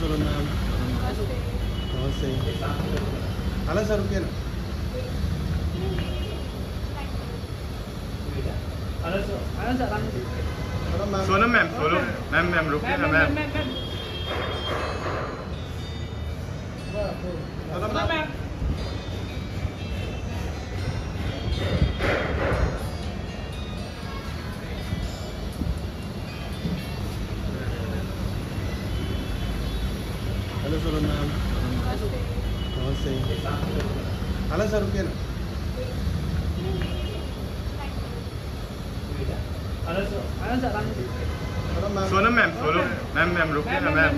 Sir ma'am नमस्ते అలా sir ఓకేనా madam ma'am Sonam ma'am Sonam ma'am ma'am रुकिए ना ma'am madam ma'am Hello sir ma'am नमस्ते। हेलो सर रुकिए ना Sonam ma'am Sonam ma'am ma'am रुकिए ना मैम।